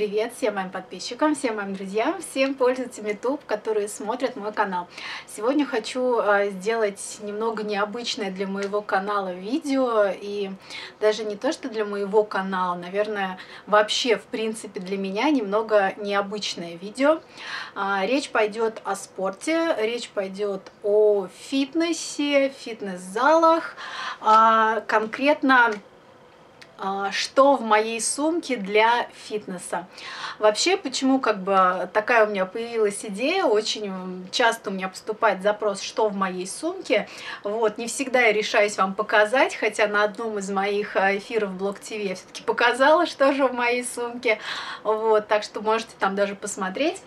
привет всем моим подписчикам, всем моим друзьям, всем пользователям YouTube, которые смотрят мой канал. Сегодня хочу а, сделать немного необычное для моего канала видео, и даже не то, что для моего канала, наверное, вообще, в принципе, для меня немного необычное видео. А, речь пойдет о спорте, речь пойдет о фитнесе, фитнес-залах, а, конкретно что в моей сумке для фитнеса. Вообще, почему как бы такая у меня появилась идея, очень часто у меня поступает запрос, что в моей сумке. Вот, не всегда я решаюсь вам показать, хотя на одном из моих а, эфиров Блог ТВ я все-таки показала, что же в моей сумке. Вот, так что можете там даже посмотреть.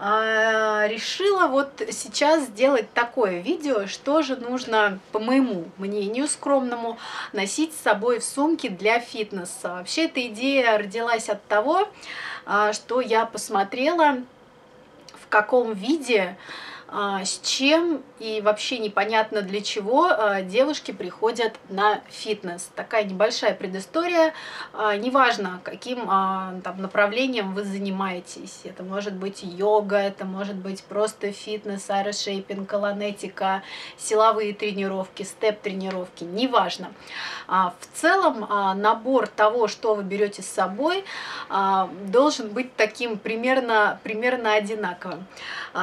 А, решила вот сейчас сделать такое видео, что же нужно, по моему мнению скромному, носить с собой в сумке для фитнеса. Вообще эта идея родилась от того, а, что я посмотрела, в каком виде а, с чем и вообще непонятно для чего а, девушки приходят на фитнес. Такая небольшая предыстория. А, неважно, каким там, направлением вы занимаетесь. Это может быть йога, это может быть просто фитнес, аэрошейпинг, колонетика, силовые тренировки, степ-тренировки. Неважно. В целом набор того, что вы берете с собой, должен быть таким примерно, примерно одинаковым.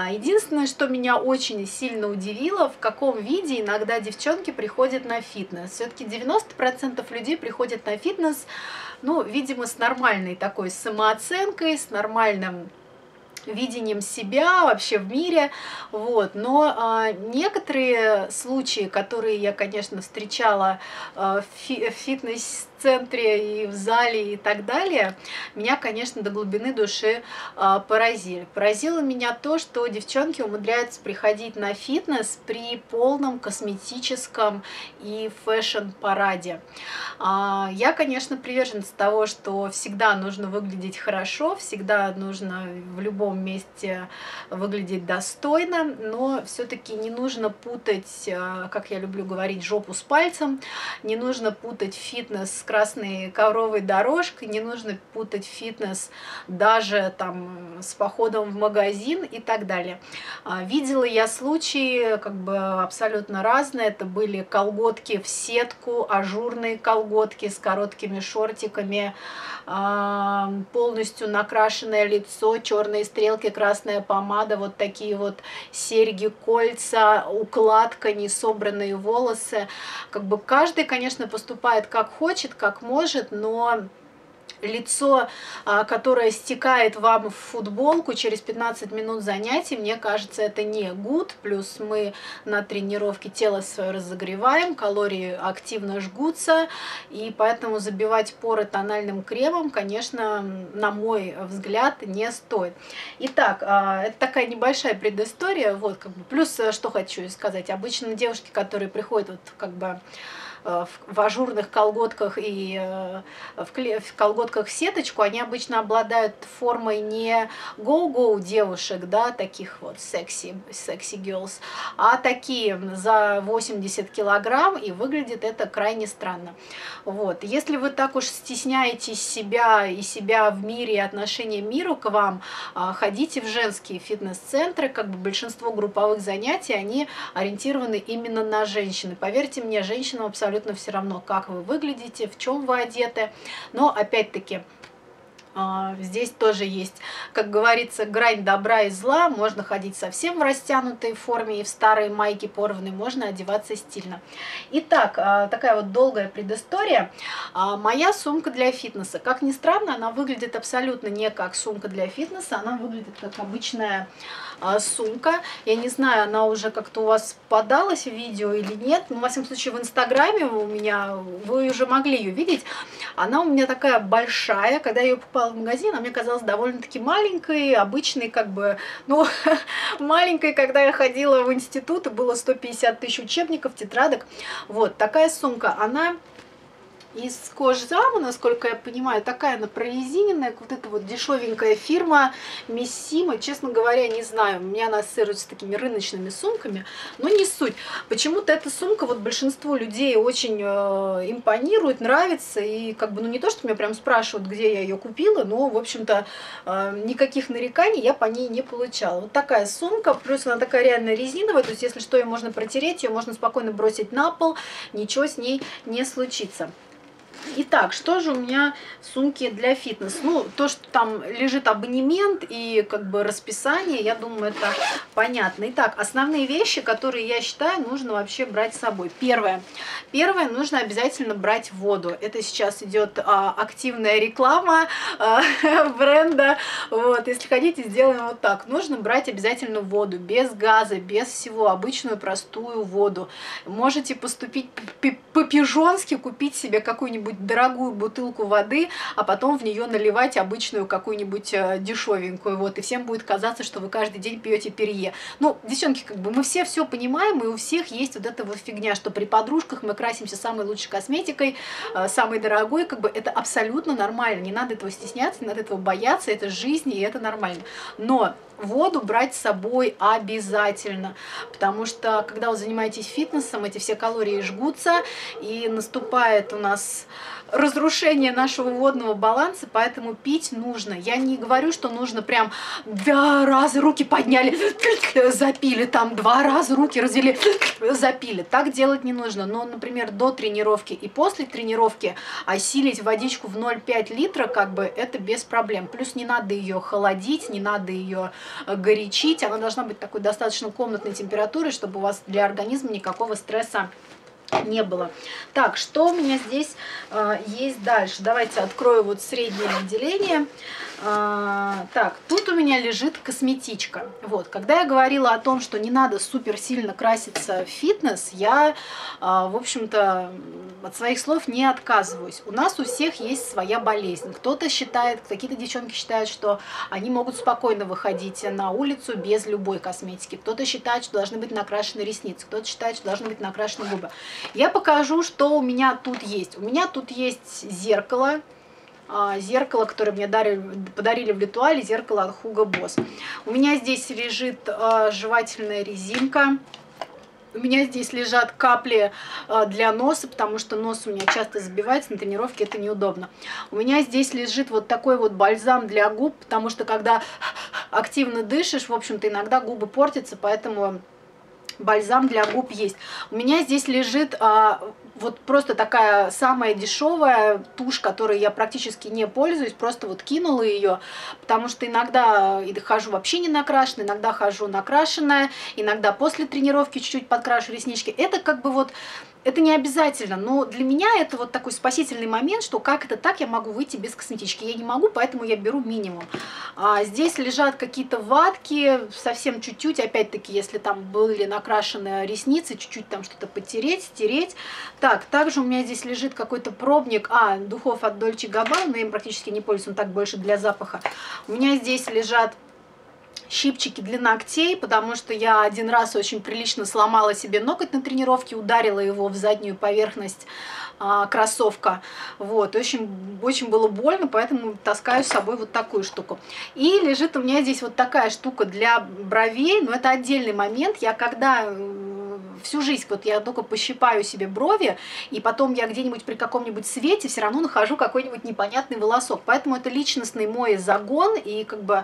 Единственное, что меня очень сильно удивило, в каком виде иногда девчонки приходят на фитнес. Все-таки 90% людей приходят на фитнес, ну, видимо, с нормальной такой самооценкой, с нормальным видением себя вообще в мире, вот, но а, некоторые случаи, которые я, конечно, встречала а, в, фи в фитнес центре и в зале и так далее, меня, конечно, до глубины души а, поразили. Поразило меня то, что девчонки умудряются приходить на фитнес при полном косметическом и фэшн-параде. А, я, конечно, приверженец того, что всегда нужно выглядеть хорошо, всегда нужно в любом месте выглядеть достойно, но все-таки не нужно путать, а, как я люблю говорить, жопу с пальцем, не нужно путать фитнес красной ковровой дорожкой, не нужно путать фитнес даже там с походом в магазин и так далее. А, видела я случаи как бы абсолютно разные. Это были колготки в сетку, ажурные колготки с короткими шортиками, а, полностью накрашенное лицо, черные стрелки, красная помада, вот такие вот серьги, кольца, укладка, несобранные волосы. Как бы каждый, конечно, поступает как хочет, как может, но лицо, а, которое стекает вам в футболку через 15 минут занятий, мне кажется, это не гуд. Плюс мы на тренировке тело свое разогреваем, калории активно жгутся, и поэтому забивать поры тональным кремом, конечно, на мой взгляд, не стоит. Итак, а, это такая небольшая предыстория. Вот, как бы, плюс, э, что хочу сказать, обычно девушки, которые приходят вот, как бы в ажурных колготках и э, в, в колготках сеточку, они обычно обладают формой не go-go девушек, да, таких вот секси, секси girls, а такие за 80 килограмм, и выглядит это крайне странно. Вот. Если вы так уж стесняетесь себя и себя в мире и отношения миру к вам, а, ходите в женские фитнес-центры, как бы большинство групповых занятий, они ориентированы именно на женщины. Поверьте мне, женщинам абсолютно абсолютно все равно, как вы выглядите, в чем вы одеты. Но опять-таки а, Здесь тоже есть, как говорится, грань добра и зла. Можно ходить совсем в растянутой форме и в старой майке порванной, можно одеваться стильно. Итак, а, такая вот долгая предыстория. А, моя сумка для фитнеса. Как ни странно, она выглядит абсолютно не как сумка для фитнеса, она выглядит как обычная сумка. Я не знаю, она уже как-то у вас подалась в видео или нет. Но, во всяком случае, в Инстаграме у меня, вы уже могли ее видеть. Она у меня такая большая. Когда я ее покупала в магазин, она мне казалась довольно-таки маленькой, обычной, как бы, ну, маленькой, когда я ходила в институт, и было 150 тысяч учебников, тетрадок. Вот, такая сумка, она из кожзама, насколько я понимаю, такая она прорезиненная, вот эта вот дешевенькая фирма Миссима, честно говоря, не знаю, у меня она ассоциируется с такими рыночными сумками, но не суть. Почему-то эта сумка вот большинство людей очень э, импонирует, нравится, и как бы, ну не то, что меня прям спрашивают, где я ее купила, но, в общем-то, э, никаких нареканий я по ней не получала. Вот такая сумка, плюс она такая реально резиновая, то есть если что, ее можно протереть, ее можно спокойно бросить на пол, ничего с ней не случится. Итак, что же у меня в сумке для фитнес? Ну, то, что там лежит абонемент и как бы расписание, я думаю, это понятно. Итак, основные вещи, которые я считаю, нужно вообще брать с собой. Первое. Первое, нужно обязательно брать воду. Это сейчас идет а, активная реклама а, бренда. Вот, если хотите, сделаем вот так. Нужно брать обязательно воду, без газа, без всего, обычную простую воду. Можете поступить по-пижонски, купить себе какую-нибудь какую-нибудь дорогую бутылку воды, а потом в нее наливать обычную какую-нибудь э, дешевенькую, вот, и всем будет казаться, что вы каждый день пьете перье. Ну, девчонки, как бы мы все все понимаем, и у всех есть вот эта вот фигня, что при подружках мы красимся самой лучшей косметикой, э, самой дорогой, как бы это абсолютно нормально, не надо этого стесняться, не надо этого бояться, это жизнь, и это нормально. Но воду брать с собой обязательно, потому что когда вы занимаетесь фитнесом, эти все калории жгутся, и наступает у нас разрушение нашего водного баланса, поэтому пить нужно. Я не говорю, что нужно прям два раза руки подняли, запили, там два раза руки развели, запили. Так делать не нужно. Но, например, до тренировки и после тренировки осилить водичку в 0,5 литра, как бы это без проблем. Плюс не надо ее холодить, не надо ее э, горячить. Она должна быть такой достаточно комнатной температуры, чтобы у вас для организма никакого стресса не было. Так, что у меня здесь э, есть дальше? Давайте открою вот среднее отделение. А, так, тут у меня лежит косметичка. Вот, когда я говорила о том, что не надо супер сильно краситься в фитнес, я, а, в общем-то, от своих слов не отказываюсь. У нас у всех есть своя болезнь. Кто-то считает, какие-то девчонки считают, что они могут спокойно выходить на улицу без любой косметики. Кто-то считает, что должны быть накрашены ресницы, кто-то считает, что должны быть накрашены губы. Я покажу, что у меня тут есть. У меня тут есть зеркало, зеркало, которое мне дарили, подарили в Литуале, зеркало от Hugo Boss. У меня здесь лежит а, жевательная резинка. У меня здесь лежат капли а, для носа, потому что нос у меня часто забивается, на тренировке это неудобно. У меня здесь лежит вот такой вот бальзам для губ, потому что когда активно дышишь, в общем-то, иногда губы портятся, поэтому бальзам для губ есть. У меня здесь лежит а, вот просто такая самая дешевая тушь, которой я практически не пользуюсь, просто вот кинула ее, потому что иногда хожу вообще не накрашенная, иногда хожу накрашенная, иногда после тренировки чуть-чуть подкрашу реснички. Это как бы вот это не обязательно, но для меня это вот такой спасительный момент, что как это так, я могу выйти без косметички. Я не могу, поэтому я беру минимум. А, здесь лежат какие-то ватки, совсем чуть-чуть, опять-таки, если там были накрашены ресницы, чуть-чуть там что-то потереть, стереть. Так, также у меня здесь лежит какой-то пробник, а, духов от Dolce Gabbana, но им практически не пользуюсь, он так больше для запаха. У меня здесь лежат щипчики для ногтей, потому что я один раз очень прилично сломала себе ноготь на тренировке, ударила его в заднюю поверхность а, кроссовка. Вот, очень, очень было больно, поэтому таскаю с собой вот такую штуку. И лежит у меня здесь вот такая штука для бровей, но это отдельный момент. Я когда всю жизнь вот я только пощипаю себе брови, и потом я где-нибудь при каком-нибудь свете все равно нахожу какой-нибудь непонятный волосок. Поэтому это личностный мой загон, и как бы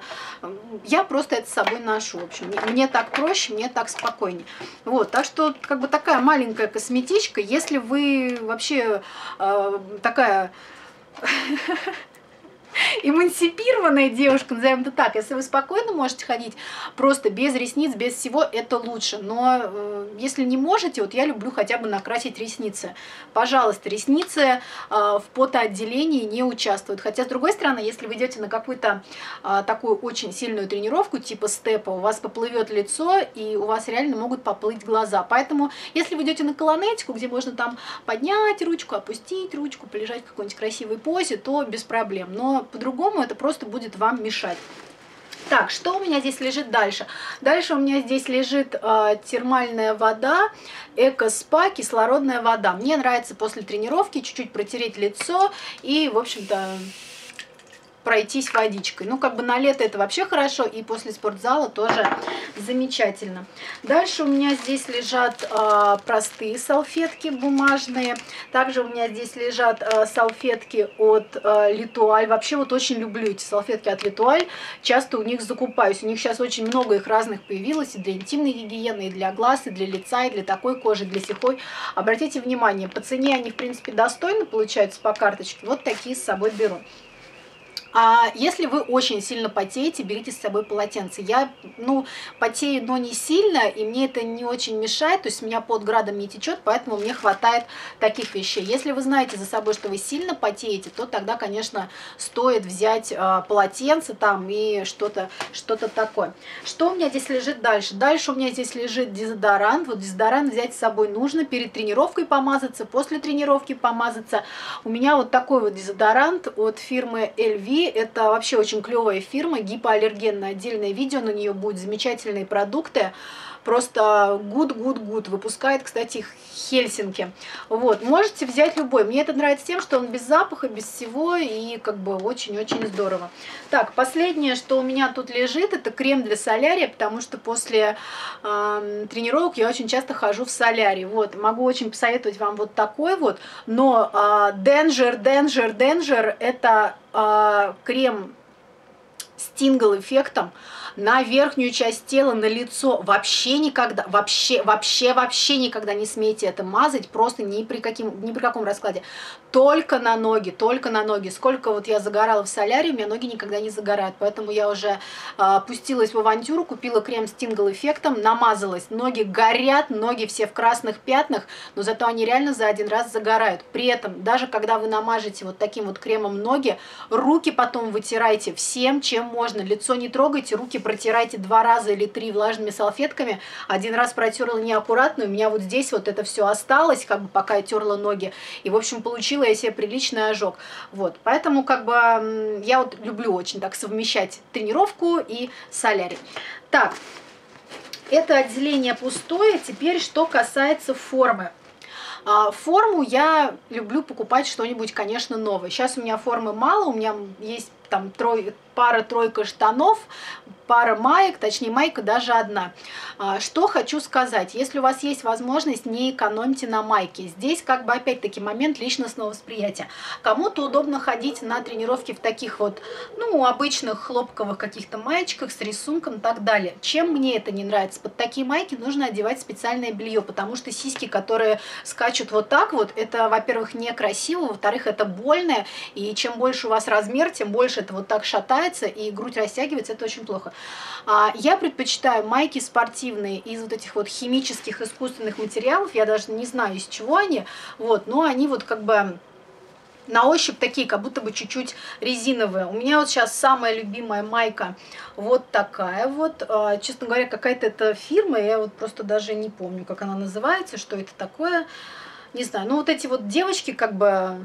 я просто это с собой ношу. В общем, мне так проще, мне так спокойнее. Вот, так что как бы такая маленькая косметичка. Если вы вообще э, такая эмансипированная девушка, назовем это так, если вы спокойно можете ходить, просто без ресниц, без всего, это лучше. Но э, если не можете, вот я люблю хотя бы накрасить ресницы. Пожалуйста, ресницы э, в потоотделении не участвуют. Хотя, с другой стороны, если вы идете на какую-то э, такую очень сильную тренировку, типа степа, у вас поплывет лицо, и у вас реально могут поплыть глаза. Поэтому, если вы идете на колонетику, где можно там поднять ручку, опустить ручку, полежать в какой-нибудь красивой позе, то без проблем. Но по-другому это просто будет вам мешать. Так, что у меня здесь лежит дальше? Дальше у меня здесь лежит э, термальная вода, эко-спа, кислородная вода. Мне нравится после тренировки чуть-чуть протереть лицо и, в общем-то, пройтись водичкой. Ну, как бы на лето это вообще хорошо, и после спортзала тоже замечательно. Дальше у меня здесь лежат э, простые салфетки бумажные. Также у меня здесь лежат э, салфетки от э, Литуаль. Вообще вот очень люблю эти салфетки от Литуаль. Часто у них закупаюсь. У них сейчас очень много их разных появилось. И для интимной гигиены, и для глаз, и для лица, и для такой кожи, для сухой. Обратите внимание, по цене они, в принципе, достойно получаются по карточке. Вот такие с собой беру. А если вы очень сильно потеете, берите с собой полотенце. Я, ну, потею, но не сильно, и мне это не очень мешает, то есть меня под градом не течет, поэтому мне хватает таких вещей. Если вы знаете за собой, что вы сильно потеете, то тогда, конечно, стоит взять э, полотенце там и что-то что, -то, такое. Что у меня здесь лежит дальше? Дальше у меня здесь лежит дезодорант. Вот дезодорант взять с собой нужно перед тренировкой помазаться, после тренировки помазаться. У меня вот такой вот дезодорант от фирмы LV это вообще очень клевая фирма, гипоаллергенная. Отдельное видео на нее будет, замечательные продукты. Просто good. Выпускает, кстати, Хельсинки. Вот, можете взять любой. Мне это нравится тем, что он без запаха, без всего и как бы очень-очень здорово. Так, последнее, что у меня тут лежит, это крем для солярия, потому что после э, тренировок я очень часто хожу в солярий. Вот, могу очень посоветовать вам вот такой вот, но э, Danger, Danger, Danger это э, крем с тингл эффектом на верхнюю часть тела, на лицо. Вообще никогда, вообще, вообще, вообще никогда не смейте это мазать, просто ни при, каким, ни при каком раскладе. Только на ноги, только на ноги. Сколько вот я загорала в солярии, у меня ноги никогда не загорают, поэтому я уже э, пустилась в авантюру, купила крем с тингл эффектом, намазалась. Ноги горят, ноги все в красных пятнах, но зато они реально за один раз загорают. При этом, даже когда вы намажете вот таким вот кремом ноги, руки потом вытирайте всем, чем можно. Лицо не трогайте, руки протирайте два раза или три влажными салфетками. Один раз протерла неаккуратно, у меня вот здесь вот это все осталось, как бы пока я терла ноги. И, в общем, получила я себе приличный ожог. Вот, поэтому как бы я вот люблю очень так совмещать тренировку и солярий. Так, это отделение пустое. Теперь, что касается формы. А, форму я люблю покупать что-нибудь, конечно, новое. Сейчас у меня формы мало, у меня есть там трой, пара-тройка штанов, пара маек, точнее майка даже одна. А, что хочу сказать, если у вас есть возможность, не экономьте на майке. Здесь как бы опять-таки момент личностного восприятия. Кому-то удобно ходить на тренировки в таких вот, ну, обычных хлопковых каких-то маечках с рисунком и так далее. Чем мне это не нравится? Под такие майки нужно одевать специальное белье, потому что сиськи, которые скачут вот так вот, это, во-первых, некрасиво, во-вторых, это больно, и чем больше у вас размер, тем больше это вот так шатается, и грудь растягивается, это очень плохо. А, я предпочитаю майки спортивные из вот этих вот химических искусственных материалов, я даже не знаю, из чего они, вот, но они вот как бы на ощупь такие, как будто бы чуть-чуть резиновые. У меня вот сейчас самая любимая майка вот такая вот. А, честно говоря, какая-то это фирма, я вот просто даже не помню, как она называется, что это такое. Не знаю, ну вот эти вот девочки как бы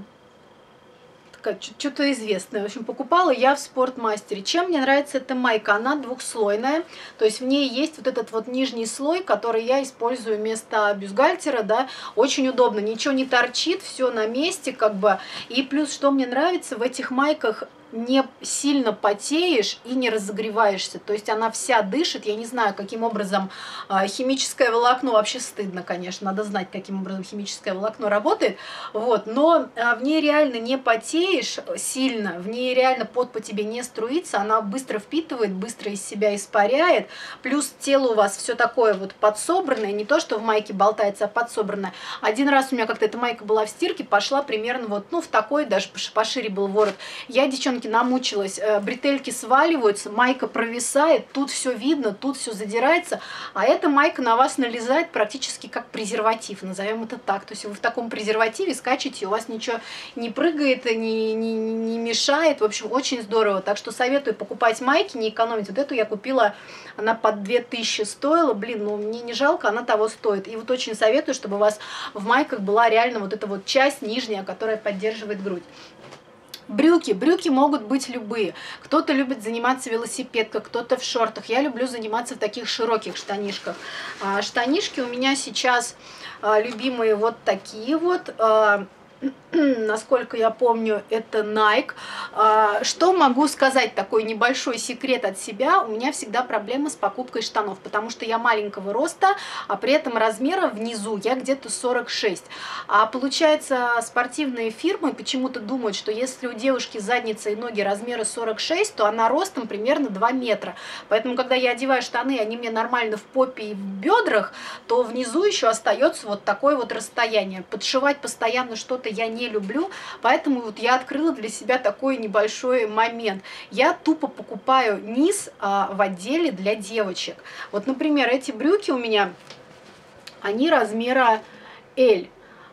что-то известное. В общем, покупала я в спортмастере. Чем мне нравится эта майка? Она двухслойная, то есть в ней есть вот этот вот нижний слой, который я использую вместо бюстгальтера, да, очень удобно, ничего не торчит, все на месте, как бы. И плюс, что мне нравится, в этих майках не сильно потеешь и не разогреваешься. То есть она вся дышит. Я не знаю, каким образом а, химическое волокно, вообще стыдно, конечно, надо знать, каким образом химическое волокно работает. Вот, но а, в ней реально не потеешь сильно, в ней реально пот по тебе не струится, она быстро впитывает, быстро из себя испаряет. Плюс тело у вас все такое вот подсобранное, не то, что в майке болтается, а подсобранное. Один раз у меня как-то эта майка была в стирке, пошла примерно вот, ну, в такой, даже пошире был ворот. Я, девчонки, девчонки, намучилась, э, бретельки сваливаются, майка провисает, тут все видно, тут все задирается, а эта майка на вас налезает практически как презерватив, назовем это так. То есть вы в таком презервативе скачете, у вас ничего не прыгает, не, не, не мешает, в общем, очень здорово. Так что советую покупать майки, не экономить. Вот эту я купила, она под 2000 стоила, блин, ну мне не жалко, она того стоит. И вот очень советую, чтобы у вас в майках была реально вот эта вот часть нижняя, которая поддерживает грудь. Брюки. Брюки могут быть любые. Кто-то любит заниматься велосипедкой, кто-то в шортах. Я люблю заниматься в таких широких штанишках. А, штанишки у меня сейчас а, любимые вот такие вот. Насколько я помню, это Nike. А, что могу сказать, такой небольшой секрет от себя, у меня всегда проблема с покупкой штанов, потому что я маленького роста, а при этом размера внизу я где-то 46. А получается, спортивные фирмы почему-то думают, что если у девушки задница и ноги размера 46, то она ростом примерно 2 метра. Поэтому, когда я одеваю штаны, они мне нормально в попе и в бедрах, то внизу еще остается вот такое вот расстояние. Подшивать постоянно что-то я не люблю, поэтому вот я открыла для себя такой небольшой момент. Я тупо покупаю низ а, в отделе для девочек. Вот, например, эти брюки у меня, они размера L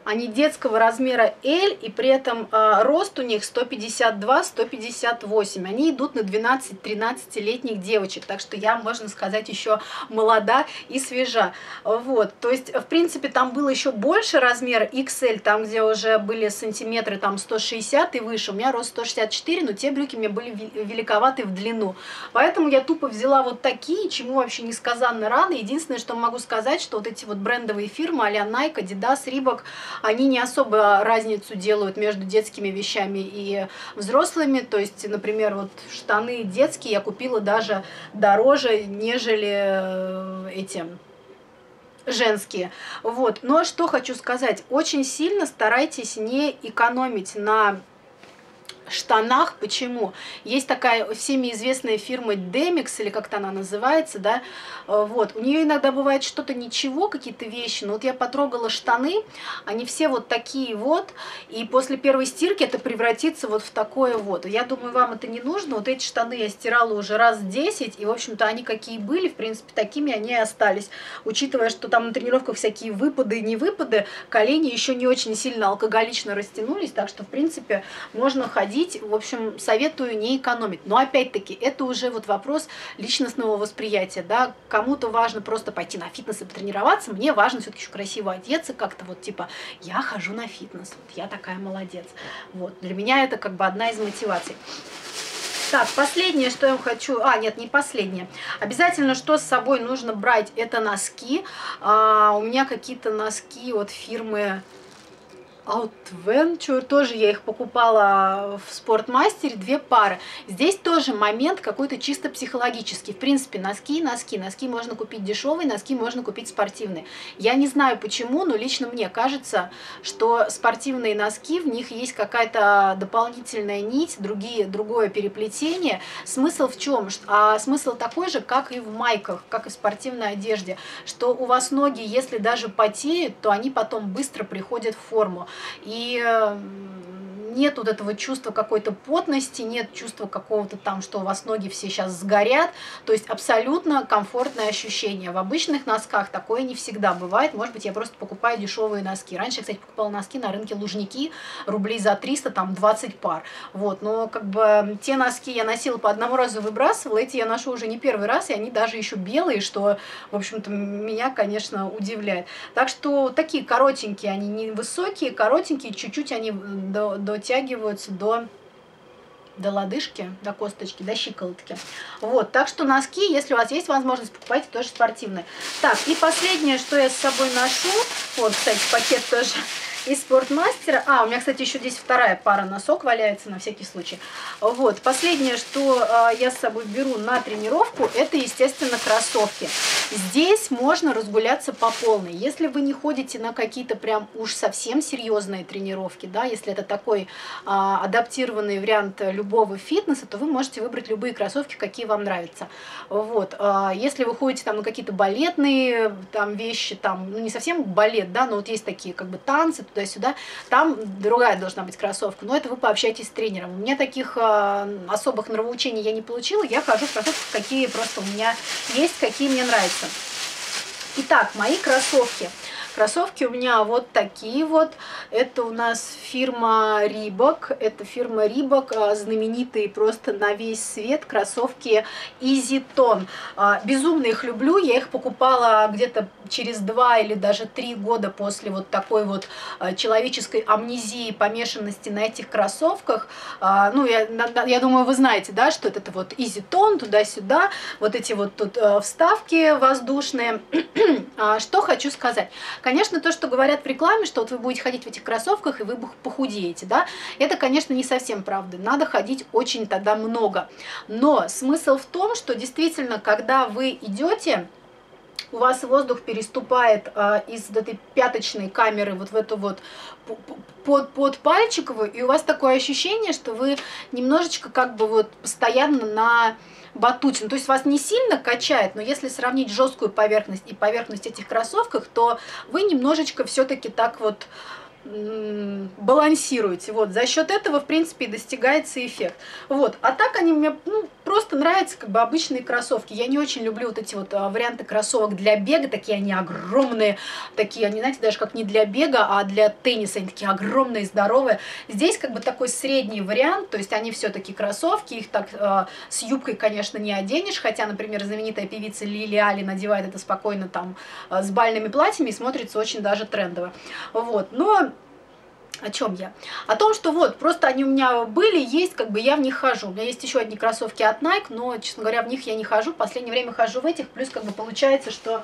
они детского размера L, и при этом э, рост у них 152-158. Они идут на 12-13-летних девочек, так что я, можно сказать, еще молода и свежа. Вот, то есть, в принципе, там было еще больше размера XL, там, где уже были сантиметры там 160 и выше. У меня рост 164, но те брюки мне были великоваты в длину. Поэтому я тупо взяла вот такие, чему вообще несказанно рада. Единственное, что могу сказать, что вот эти вот брендовые фирмы а-ля Nike, Adidas, Reebok, они не особо разницу делают между детскими вещами и взрослыми. То есть, например, вот штаны детские я купила даже дороже, нежели э, эти женские. Вот. Но что хочу сказать, очень сильно старайтесь не экономить на штанах. Почему? Есть такая всеми известная фирма Demix, или как-то она называется, да, э, вот, у нее иногда бывает что-то ничего, какие-то вещи, но вот я потрогала штаны, они все вот такие вот, и после первой стирки это превратится вот в такое вот. Я думаю, вам это не нужно, вот эти штаны я стирала уже раз 10, и, в общем-то, они какие были, в принципе, такими они и остались. Учитывая, что там на тренировках всякие выпады и не выпады, колени еще не очень сильно алкоголично растянулись, так что, в принципе, можно ходить ходить, в общем, советую не экономить. Но опять-таки, это уже вот вопрос личностного восприятия, да, кому-то важно просто пойти на фитнес и потренироваться, мне важно все-таки еще красиво одеться, как-то вот типа, я хожу на фитнес, вот я такая молодец. Вот, для меня это как бы одна из мотиваций. Так, последнее, что я хочу... А, нет, не последнее. Обязательно, что с собой нужно брать, это носки. А, у меня какие-то носки от фирмы Outventure, тоже я их покупала в спортмастере, две пары. Здесь тоже момент какой-то чисто психологический. В принципе, носки, носки, носки можно купить дешевые, носки можно купить спортивные. Я не знаю почему, но лично мне кажется, что спортивные носки, в них есть какая-то дополнительная нить, другие, другое переплетение. Смысл в чем? А смысл такой же, как и в майках, как и в спортивной одежде, что у вас ноги, если даже потеют, то они потом быстро приходят в форму. И нет вот этого чувства какой-то потности, нет чувства какого-то там, что у вас ноги все сейчас сгорят. То есть абсолютно комфортное ощущение. В обычных носках такое не всегда бывает. Может быть, я просто покупаю дешевые носки. Раньше, кстати, покупала носки на рынке Лужники, рублей за 300, там 20 пар. Вот, но как бы те носки я носила по одному разу выбрасывала, эти я ношу уже не первый раз, и они даже еще белые, что, в общем-то, меня, конечно, удивляет. Так что такие коротенькие, они не высокие, коротенькие, чуть-чуть они до, до дотягиваются до до лодыжки, до косточки, до щиколотки. Вот, так что носки, если у вас есть возможность, покупайте тоже спортивные. Так, и последнее, что я с собой ношу, вот, кстати, пакет тоже из спортмастера. А, у меня, кстати, еще здесь вторая пара носок валяется на всякий случай. Вот, последнее, что э, я с собой беру на тренировку, это, естественно, кроссовки. Здесь можно разгуляться по полной. Если вы не ходите на какие-то прям уж совсем серьезные тренировки, да, если это такой а, адаптированный вариант любого фитнеса, то вы можете выбрать любые кроссовки, какие вам нравятся. Вот. А, если вы ходите там на какие-то балетные там вещи, там, ну не совсем балет, да, но вот есть такие как бы танцы туда-сюда, там другая должна быть кроссовка, но это вы пообщаетесь с тренером. У меня таких а, особых нравоучений я не получила, я хожу в кроссовках, какие просто у меня есть, какие мне нравятся. Итак, мои кроссовки. Кроссовки у меня вот такие вот. Это у нас фирма Reebok. Это фирма Reebok, а, знаменитые просто на весь свет кроссовки Easy Tone. А, безумно их люблю. Я их покупала где-то через два или даже три года после вот такой вот а, человеческой амнезии, помешанности на этих кроссовках. Ну, я, я думаю, вы знаете, да, что это вот Easy Tone, туда-сюда, вот эти вот тут вставки воздушные. Что хочу сказать. Конечно, то, что говорят в рекламе, что вот вы будете ходить в этих кроссовках и вы похудеете, да, это, конечно, не совсем правда. Надо ходить очень тогда много. Но смысл в том, что действительно, когда вы идете, у вас воздух переступает э, из этой пяточной камеры вот в эту вот под, под пальчиковую, и у вас такое ощущение, что вы немножечко как бы вот постоянно на батуте. Ну, то есть вас не сильно качает, но если сравнить жесткую поверхность и поверхность этих кроссовках, то вы немножечко все-таки так вот балансируете. Вот, за счет этого, в принципе, и достигается эффект. Вот, а так они мне, ну, просто нравятся, как бы, обычные кроссовки. Я не очень люблю вот эти вот а, варианты кроссовок для бега, такие они огромные, такие они, знаете, даже как не для бега, а для тенниса, они такие огромные, здоровые. Здесь, как бы, такой средний вариант, то есть они все-таки кроссовки, их так э, с юбкой, конечно, не оденешь, хотя, например, знаменитая певица Лили Али надевает это спокойно там э, с бальными платьями и смотрится очень даже трендово. Вот, но о чем я? О том, что вот, просто они у меня были, есть, как бы я в них хожу. У меня есть еще одни кроссовки от Nike, но, честно говоря, в них я не хожу. В последнее время хожу в этих, плюс как бы получается, что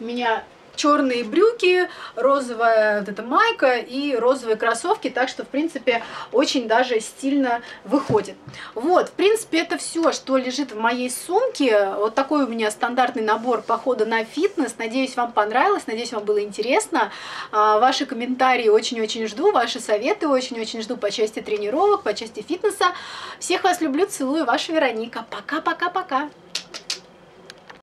у меня черные брюки, розовая вот эта майка и розовые кроссовки, так что, в принципе, очень даже стильно выходит. Вот, в принципе, это все, что лежит в моей сумке. Вот такой у меня стандартный набор похода на фитнес. Надеюсь, вам понравилось, надеюсь, вам было интересно. А, ваши комментарии очень-очень жду, ваши советы очень-очень жду по части тренировок, по части фитнеса. Всех вас люблю, целую, ваша Вероника. Пока-пока-пока.